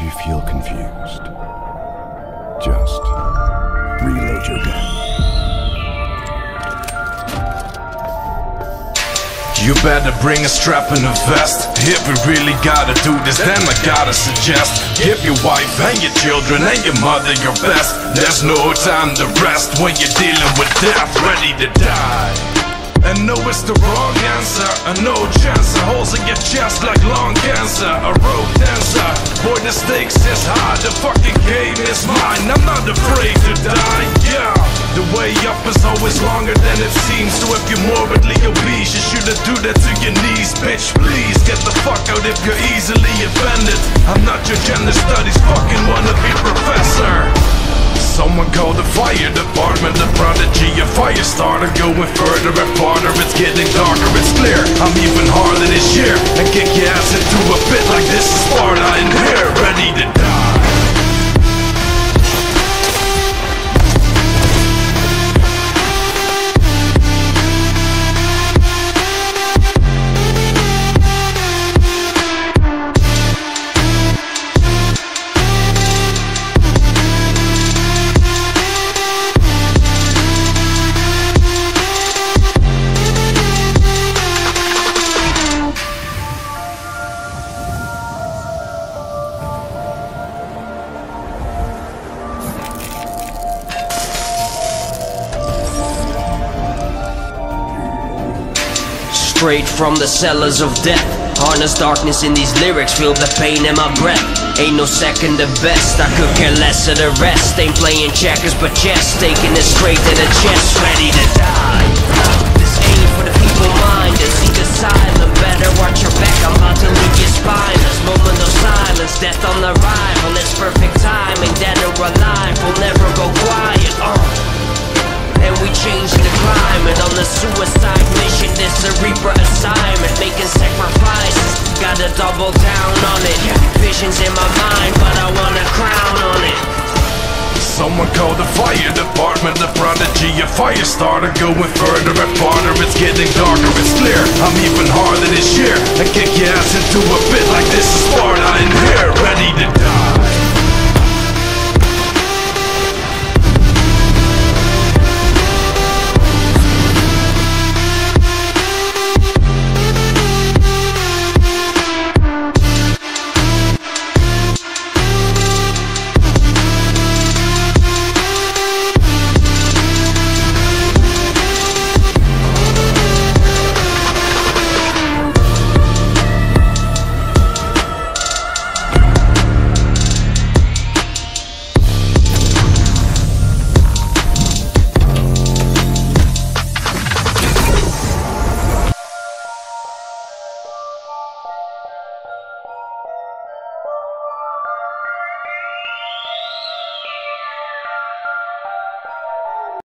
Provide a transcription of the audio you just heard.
If you feel confused, just reload your gun. You better bring a strap and a vest. If we really gotta do this, then I gotta suggest Give your wife and your children and your mother your best. There's no time to rest when you're dealing with death, ready to die. And know it's the wrong answer. A no chance. A holes in your chest like lung cancer. A road dancer. Boy, the stakes is high. The fucking game is mine. I'm not afraid to die. Yeah. The way up is always longer than it seems. So if you're morbidly obese, you shouldn't do that to your knees, bitch. Please get the fuck out if you're easily offended. I'm not your gender studies professor. Someone call the fire department, the prodigy, a fire starter. Going further and farther, it's getting darker, it's clear. I'm even harder this year And kick your ass into a pit like this is Sparta in Straight from the cellars of death. Harness darkness in these lyrics, feel the pain in my breath. Ain't no second the best, I could care less of the rest. Ain't playing checkers but chess, taking it straight to the chest. Ready to die. This ain't for the people minded See the silent, better watch your back. I'm about to leave your spine. This moment of silence, death on the arrival It's perfect timing, dead or alive. We'll never go quiet, uh. And we change the climate On the suicide this a reaper assignment Making sacrifices, gotta double down on it. Visions in my mind, but I want a crown on it. Someone call the fire department, the prodigy, a fire starter. Going further and farther, it's getting darker, it's clear. I'm even harder this year. And kick your ass into a pit like